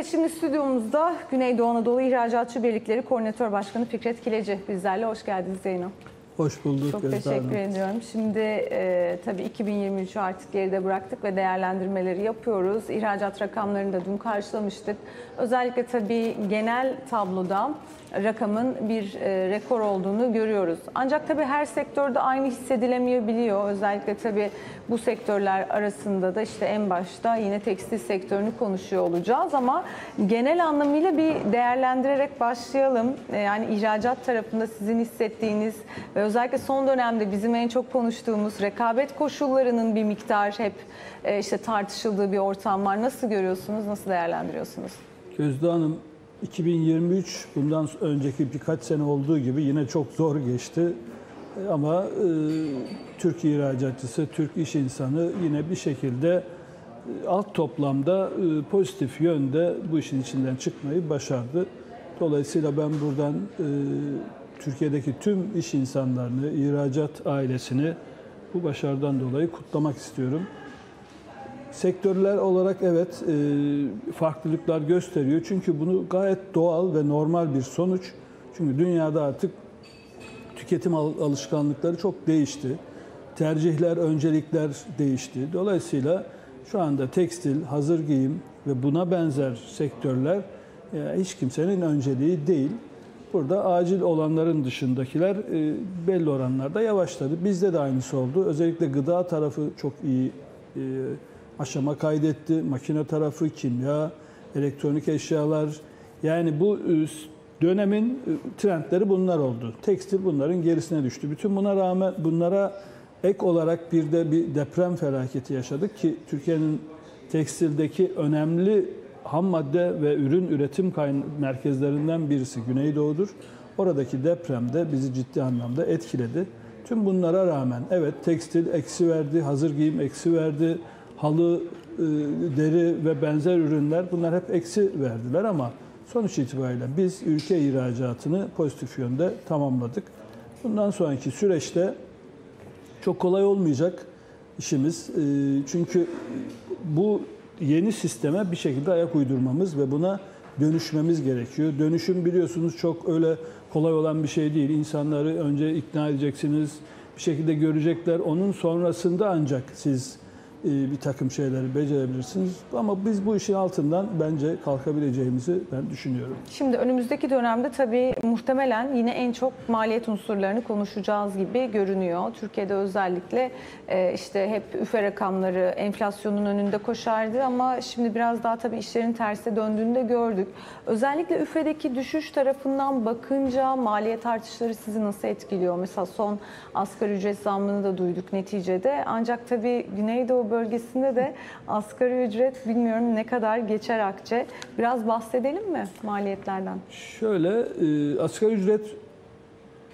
Evet şimdi stüdyomuzda Güneydoğu Anadolu İhracatçı Birlikleri Koordinatör Başkanı Fikret Kileci bizlerle. Hoş geldiniz Zeyno. Hoş bulduk. Çok Gözde teşekkür Hanım. ediyorum. Şimdi e, tabii 2023'ü artık geride bıraktık ve değerlendirmeleri yapıyoruz. İhracat rakamlarını da dün karşılamıştık. Özellikle tabii genel tabloda rakamın bir e, rekor olduğunu görüyoruz. Ancak tabii her sektörde aynı hissedilemeyebiliyor. Özellikle tabii bu sektörler arasında da işte en başta yine tekstil sektörünü konuşuyor olacağız ama genel anlamıyla bir değerlendirerek başlayalım. E, Yani ihracat tarafında sizin hissettiğiniz ve özellikle son dönemde bizim en çok konuştuğumuz rekabet koşullarının bir miktar hep e, işte tartışıldığı bir ortam var. Nasıl görüyorsunuz, nasıl değerlendiriyorsunuz? Gözde Hanım 2023 bundan önceki birkaç sene olduğu gibi yine çok zor geçti. E, Ama e, Türk ihracatçısı, Türk iş insanı yine bir şekilde e, alt toplamda e, pozitif yönde bu işin içinden çıkmayı başardı. Dolayısıyla ben buradan e, Türkiye'deki tüm iş insanlarını, ihracat ailesini bu başarıdan dolayı kutlamak istiyorum. Sektörler olarak evet e, farklılıklar gösteriyor. Çünkü bunu gayet doğal ve normal bir sonuç. Çünkü dünyada artık tüketim al- alışkanlıkları çok değişti. Tercihler, öncelikler değişti. Dolayısıyla şu anda tekstil, hazır giyim ve buna benzer sektörler e, hiç kimsenin önceliği değil. Burada acil olanların dışındakiler e, belli oranlarda yavaşladı. Bizde de aynısı oldu. Özellikle gıda tarafı çok iyi e, aşama kaydetti. Makine tarafı, kimya, elektronik eşyalar. Yani bu e, dönemin trendleri bunlar oldu. Tekstil bunların gerisine düştü. Bütün buna rağmen bunlara ek olarak bir de bir deprem felaketi yaşadık ki Türkiye'nin tekstildeki önemli ham madde ve ürün üretim merkezlerinden birisi Güneydoğu'dur. Oradaki deprem de bizi ciddi anlamda etkiledi. Tüm bunlara rağmen evet tekstil eksi verdi, hazır giyim eksi verdi, halı, e, deri ve benzer ürünler bunlar hep eksi verdiler ama sonuç itibariyle biz ülke ihracatını pozitif yönde tamamladık. Bundan sonraki süreçte çok kolay olmayacak işimiz. Ee, Çünkü bu yeni sisteme bir şekilde ayak uydurmamız ve buna dönüşmemiz gerekiyor. Dönüşüm biliyorsunuz çok öyle kolay olan bir şey değil. İnsanları önce ikna edeceksiniz, bir şekilde görecekler. Onun sonrasında ancak siz bir takım şeyleri becerebilirsiniz. Ama biz bu işin altından bence kalkabileceğimizi ben düşünüyorum. Şimdi önümüzdeki dönemde tabii muhtemelen yine en çok maliyet unsurlarını konuşacağız gibi görünüyor. Türkiye'de özellikle e, işte hep üfe rakamları enflasyonun önünde koşardı ama şimdi biraz daha tabii işlerin terse döndüğünü de gördük. Özellikle üfedeki düşüş tarafından bakınca maliyet artışları sizi nasıl etkiliyor? Mesela son asgari ücret zammını da duyduk neticede. Ancak tabii Güneydoğu bölgesinde de asgari ücret bilmiyorum ne kadar geçer akçe. Biraz bahsedelim mi maliyetlerden? Şöyle e, asgari ücret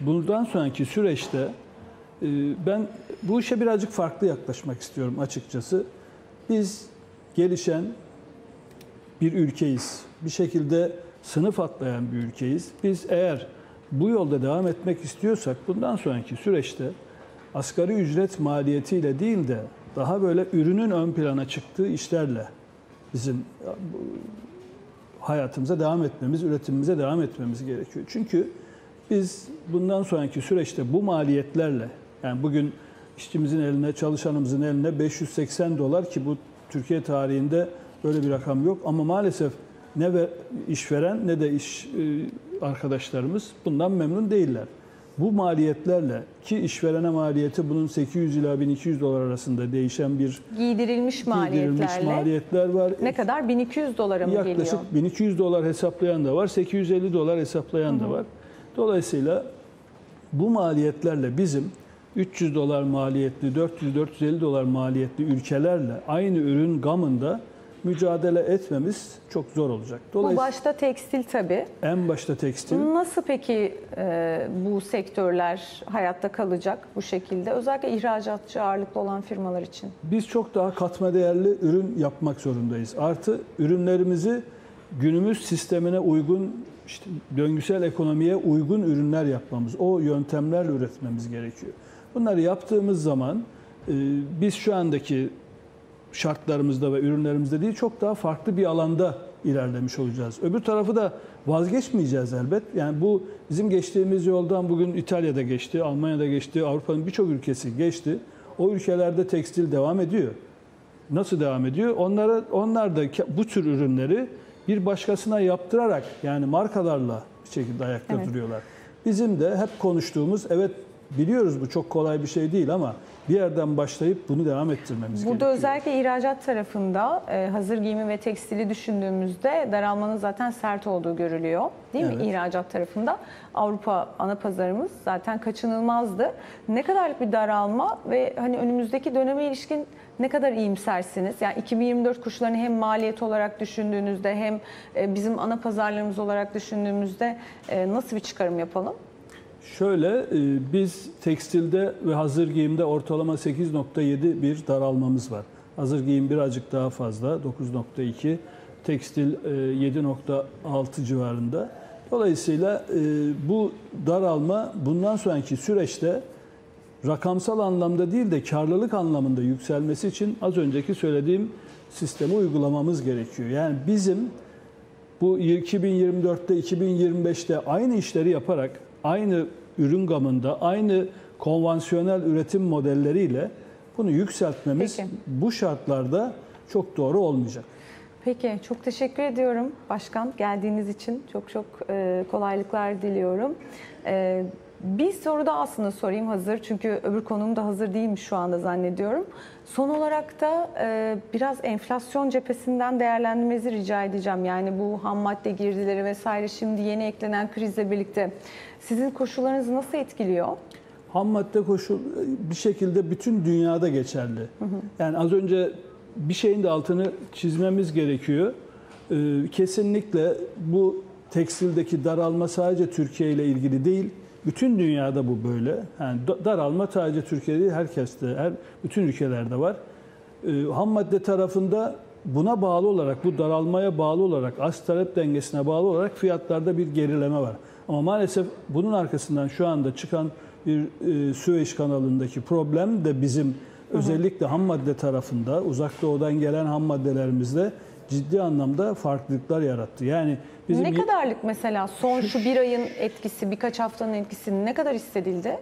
bundan sonraki süreçte e, ben bu işe birazcık farklı yaklaşmak istiyorum açıkçası. Biz gelişen bir ülkeyiz. Bir şekilde sınıf atlayan bir ülkeyiz. Biz eğer bu yolda devam etmek istiyorsak bundan sonraki süreçte asgari ücret maliyetiyle değil de daha böyle ürünün ön plana çıktığı işlerle bizim hayatımıza devam etmemiz, üretimimize devam etmemiz gerekiyor. Çünkü biz bundan sonraki süreçte bu maliyetlerle yani bugün işçimizin eline, çalışanımızın eline 580 dolar ki bu Türkiye tarihinde böyle bir rakam yok ama maalesef ne ve işveren ne de iş e, arkadaşlarımız bundan memnun değiller. Bu maliyetlerle ki işverene maliyeti bunun 800 ila 1200 dolar arasında değişen bir Giydirilmiş giydirilmiş maliyetler var. ne kadar 1200 dolara mı Yaklaşık geliyor? 1200 dolar hesaplayan da var, 850 dolar hesaplayan da var. Dolayısıyla bu maliyetlerle bizim 300 dolar maliyetli, 400-450 dolar maliyetli ülkelerle aynı ürün gamında mücadele etmemiz çok zor olacak. Bu başta tekstil tabii. en başta tekstil, Nasıl peki e, bu sektörler hayatta kalacak bu şekilde? Özellikle ihracatçı ağırlıklı olan firmalar için. biz çok daha katma değerli ürün yapmak zorundayız. Artı ürünlerimizi günümüz sistemine uygun, işte döngüsel ekonomiye uygun ürünler yapmamız, o yöntemlerle üretmemiz gerekiyor. Bunları yaptığımız zaman e, biz şu andaki şartlarımızda ve ürünlerimizde değil çok daha farklı bir alanda ilerlemiş olacağız. Öbür tarafı da vazgeçmeyeceğiz elbet. Yani bu bizim geçtiğimiz yoldan bugün İtalya'da geçti, Almanya'da geçti, Avrupa'nın birçok ülkesi geçti. O ülkelerde tekstil devam ediyor. Nasıl devam ediyor? Onlara onlar da bu tür ürünleri bir başkasına yaptırarak yani markalarla bir şekilde ayakta Evet. duruyorlar. Bizim de hep konuştuğumuz evet biliyoruz bu çok kolay bir şey değil ama bir yerden başlayıp bunu devam ettirmemiz Burada gerekiyor. özellikle ihracat tarafında e, hazır giyimi ve tekstili düşündüğümüzde daralmanın zaten sert olduğu görülüyor. Değil mi? Evet. İhracat tarafında Avrupa ana pazarımız zaten kaçınılmazdı. Ne kadarlık bir daralma ve hani önümüzdeki döneme ilişkin ne kadar iyimsersiniz? Yani 2024 kuşlarını hem maliyet olarak düşündüğünüzde hem e, bizim ana pazarlarımız olarak düşündüğümüzde e, nasıl bir çıkarım yapalım? Şöyle e, biz tekstilde ve hazır giyimde ortalama 8.7 bir daralmamız var. Hazır giyim birazcık daha fazla 9.2, tekstil e, 7.6 civarında. Dolayısıyla e, bu daralma bundan sonraki süreçte rakamsal anlamda değil de karlılık anlamında yükselmesi için az önceki söylediğim sistemi uygulamamız gerekiyor. Yani bizim bu 2024'te 2025'te aynı işleri yaparak aynı ürün gamında aynı konvansiyonel üretim modelleriyle bunu yükseltmemiz Peki. bu şartlarda çok doğru olmayacak. Peki, çok teşekkür ediyorum başkan geldiğiniz için. Çok çok e, kolaylıklar diliyorum. E, bir soru da aslında sorayım hazır çünkü öbür konum da hazır değilmiş şu anda zannediyorum. Son olarak da e, biraz enflasyon cephesinden değerlendirmenizi rica edeceğim. Yani bu ham madde girdileri vesaire şimdi yeni eklenen krizle birlikte sizin koşullarınızı nasıl etkiliyor? Ham madde koşul bir şekilde bütün dünyada geçerli. Yani az önce bir şeyin de altını çizmemiz gerekiyor. Ee, Kesinlikle bu tekstildeki daralma sadece Türkiye ile ilgili değil. Bütün dünyada bu böyle. Yani da- daralma sadece Türkiye'de değil, herkeste, her bütün ülkelerde var. Ee, Ham madde tarafında buna bağlı olarak, bu daralmaya bağlı olarak, arz talep dengesine bağlı olarak fiyatlarda bir gerileme var. Ama maalesef bunun arkasından şu anda çıkan bir e, Süveyş kanalındaki problem de bizim özellikle ham madde tarafında, uzak doğudan gelen ham maddelerimizde ciddi anlamda farklılıklar yarattı. Yani bizim ne kadarlık mesela son şu bir ayın etkisi, birkaç haftanın etkisi ne kadar hissedildi?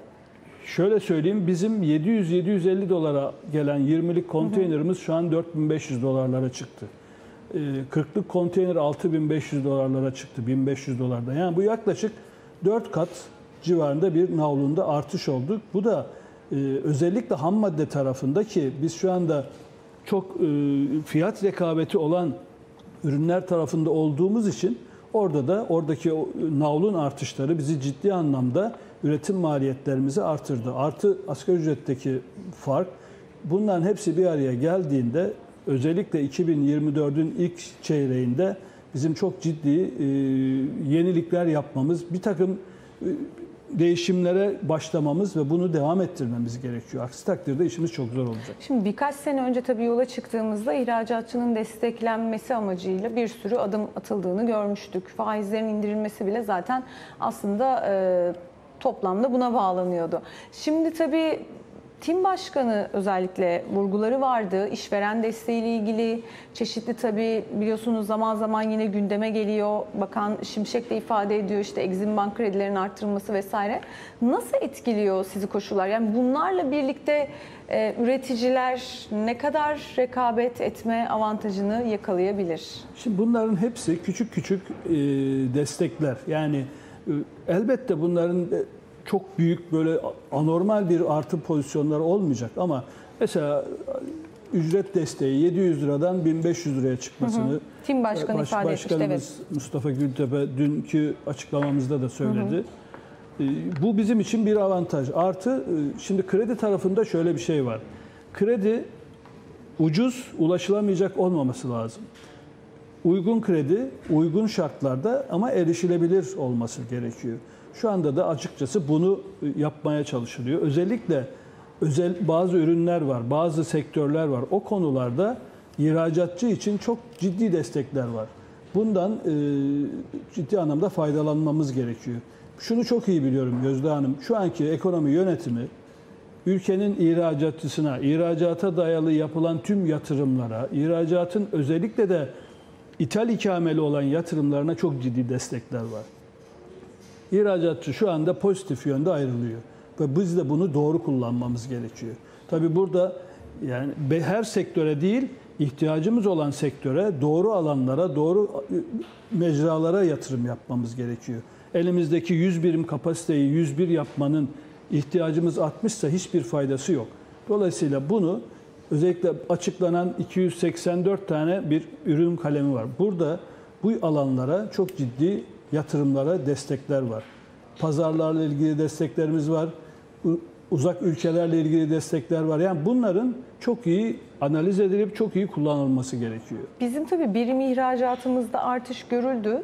Şöyle söyleyeyim bizim 700-750 dolara gelen 20'lik konteynerimiz şu an 4500 dolarlara çıktı. Ee, 40'lık konteyner 6500 dolarlara çıktı 1500 dolarda. Yani bu yaklaşık 4 kat civarında bir navlunda artış olduk. Bu da e, özellikle ham madde tarafında ki biz şu anda çok e, fiyat rekabeti olan ürünler tarafında olduğumuz için orada da oradaki navlun artışları bizi ciddi anlamda üretim maliyetlerimizi artırdı. Artı asgari ücretteki fark bunların hepsi bir araya geldiğinde özellikle 2024'ün ilk çeyreğinde bizim çok ciddi e, yenilikler yapmamız, bir takım e, değişimlere başlamamız ve bunu devam ettirmemiz gerekiyor. Aksi takdirde işimiz çok zor olacak. Şimdi birkaç sene önce tabii yola çıktığımızda ihracatçının desteklenmesi amacıyla bir sürü adım atıldığını görmüştük. Faizlerin indirilmesi bile zaten aslında e, toplamda buna bağlanıyordu. Şimdi tabii Tim Başkanı özellikle vurguları vardı. İşveren desteğiyle ilgili çeşitli tabii biliyorsunuz zaman zaman yine gündeme geliyor. Bakan Şimşek de ifade ediyor işte Exim Bank kredilerin arttırılması vesaire. Nasıl etkiliyor sizi koşullar? Yani bunlarla birlikte e, üreticiler ne kadar rekabet etme avantajını yakalayabilir? Şimdi bunların hepsi küçük küçük e, destekler. Yani e, elbette bunların e, çok büyük böyle anormal bir artı pozisyonlar olmayacak ama mesela ücret desteği 700 liradan 1500 liraya çıkmasını Tim Başkanı e, baş- ifade etmişti. Evet. Başkanımız Mustafa Gültepe dünkü açıklamamızda da söyledi. E, Bu bizim için bir avantaj. Artı e, şimdi kredi tarafında şöyle bir şey var. Kredi ucuz, ulaşılamayacak olmaması lazım. Uygun kredi, uygun şartlarda ama erişilebilir olması gerekiyor. Şu anda da açıkçası bunu e, yapmaya çalışılıyor. Özellikle özel bazı ürünler var, bazı sektörler var. O konularda ihracatçı için çok ciddi destekler var. Bundan e, ciddi anlamda faydalanmamız gerekiyor. Şunu çok iyi biliyorum Gözde Hanım. Şu anki ekonomi yönetimi ülkenin ihracatçısına, ihracata dayalı yapılan tüm yatırımlara, ihracatın özellikle de ithal ikameli olan yatırımlarına çok ciddi destekler var. İhracatçı şu anda pozitif yönde ayrılıyor. Ve biz de bunu doğru kullanmamız gerekiyor. Tabi burada yani her sektöre değil, ihtiyacımız olan sektöre, doğru alanlara, doğru e, mecralara yatırım yapmamız gerekiyor. Elimizdeki 100 birim kapasiteyi 101 yapmanın ihtiyacımız artmışsa hiçbir faydası yok. Dolayısıyla bunu özellikle açıklanan 284 tane bir ürün kalemi var. Burada bu alanlara çok ciddi yatırımlara destekler var. Pazarlarla ilgili desteklerimiz var. Uzak ülkelerle ilgili destekler var. Yani bunların çok iyi analiz edilip çok iyi kullanılması gerekiyor. Bizim tabii birim ihracatımızda artış görüldü.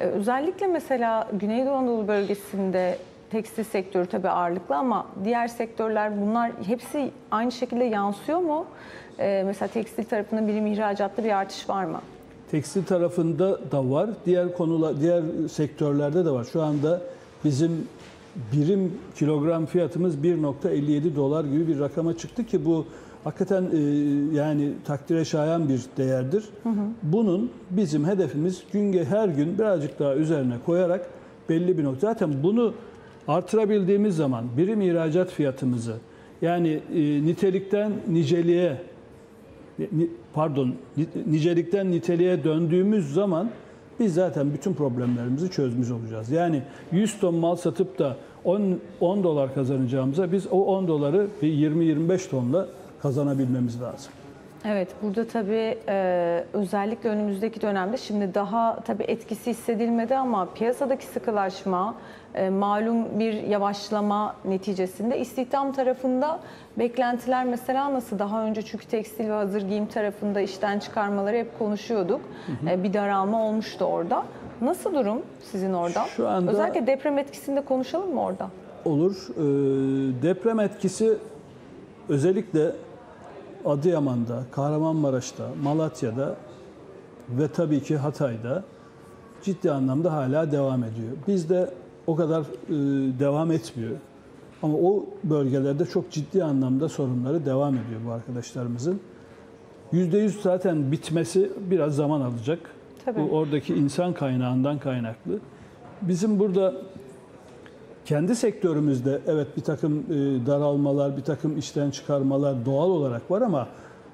Ee, Özellikle mesela Güneydoğu Anadolu bölgesinde tekstil sektörü tabii ağırlıklı ama diğer sektörler bunlar hepsi aynı şekilde yansıyor mu? Ee, Mesela tekstil tarafında birim ihracatta bir artış var mı? Tekstil tarafında da var. Diğer konular, diğer sektörlerde de var. Şu anda bizim birim kilogram fiyatımız 1.57 dolar gibi bir rakama çıktı ki bu hakikaten e, yani takdire şayan bir değerdir. Bunun bizim hedefimiz gün her gün birazcık daha üzerine koyarak belli bir nokta. Zaten bunu artırabildiğimiz zaman birim ihracat fiyatımızı yani e, nitelikten niceliğe ni- pardon ni- nicelikten niteliğe döndüğümüz zaman biz zaten bütün problemlerimizi çözmüş olacağız. Yani 100 ton mal satıp da 10, 10 dolar kazanacağımıza biz o 10 doları bir 20-25 tonla kazanabilmemiz lazım. Evet, burada tabii e, özellikle önümüzdeki dönemde şimdi daha tabii etkisi hissedilmedi ama piyasadaki sıkılaşma, e, malum bir yavaşlama neticesinde istihdam tarafında beklentiler mesela nasıl? Daha önce çünkü tekstil ve hazır giyim tarafında işten çıkarmaları hep konuşuyorduk. E, bir daralma olmuştu orada. Nasıl durum sizin orada? Şu anda- Özellikle deprem etkisinde konuşalım mı orada? Olur. Ee, deprem etkisi özellikle Adıyaman'da, Kahramanmaraş'ta, Malatya'da ve tabii ki Hatay'da ciddi anlamda hala devam ediyor. Bizde o kadar e, devam etmiyor. Ama o bölgelerde çok ciddi anlamda sorunları devam ediyor bu arkadaşlarımızın. %100 zaten bitmesi biraz zaman alacak. Tabii. Bu oradaki insan kaynağından kaynaklı. Bizim burada kendi sektörümüzde evet bir takım e, daralmalar, bir takım işten çıkarmalar doğal olarak var ama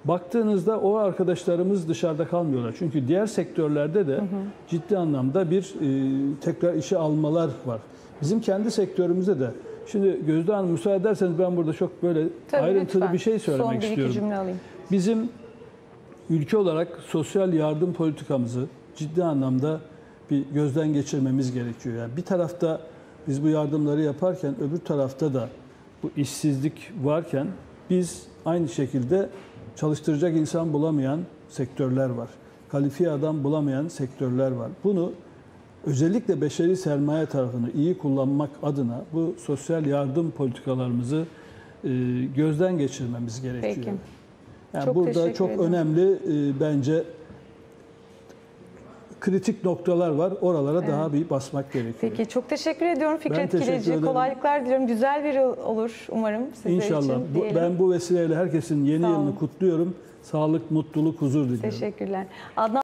baktığınızda o arkadaşlarımız dışarıda kalmıyorlar. Çünkü diğer sektörlerde de ciddi anlamda bir e, tekrar işe almalar var. Bizim kendi sektörümüzde de Şimdi Gözde Hanım müsaade ederseniz ben burada çok böyle Tabii, ayrıntılı lütfen. bir şey söylemek Son bir istiyorum. iki cümle alayım. Bizim ülke olarak sosyal yardım politikamızı ciddi anlamda bir gözden geçirmemiz gerekiyor. Yani bir tarafta biz bu yardımları yaparken öbür tarafta da bu işsizlik varken biz aynı şekilde çalıştıracak insan bulamayan sektörler var. Kalifiye adam bulamayan sektörler var. Bunu özellikle beşeri sermaye tarafını iyi kullanmak adına bu sosyal yardım politikalarımızı e, gözden geçirmemiz gerekiyor. Peki. Yani Çok burada çok ederim. önemli e, bence kritik noktalar var. Oralara daha bir basmak gerekiyor. Peki çok teşekkür ediyorum Fikret teşekkür Kileci. Kolaylıklar diliyorum. Güzel bir yıl olur umarım sizler İnşallah. için Bu- diyelim. ben bu vesileyle herkesin yeni yılını kutluyorum. Sağlık, mutluluk, huzur diliyorum. Teşekkürler. Adnan